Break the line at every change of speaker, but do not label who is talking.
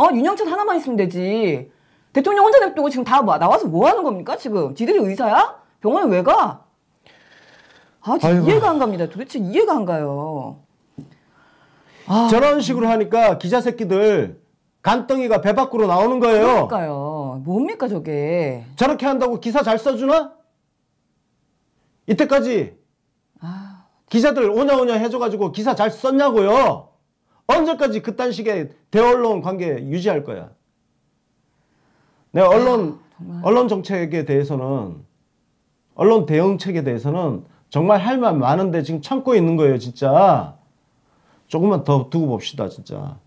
어 윤영철 하나만 있으면 되지. 대통령 혼자 냅두고 지금 다 뭐- 나와서 뭐 하는 겁니까 지금? 지들이 의사야? 병원에 왜 가? 아
아이고.
이해가 안 갑니다. 도대체 이해가 안 가요. 아
저런 식으로 하니까 기자 새끼들 간덩이가 배 밖으로 나오는 거예요.
그러니까요. 뭡니까 저게?
저렇게 한다고 기사 잘 써주나? 이때까지
아
기자들 오냐오냐 해줘가지고 기사 잘 썼냐고요? 언제까지 그딴 식의 대언론 관계 유지할 거야? 내가 언론
정말.
언론 정책에 대해서는 언론 대응책에 대해서는 정말 할 말 많은데 지금 참고 있는 거예요, 진짜. 조금만 더 두고 봅시다, 진짜.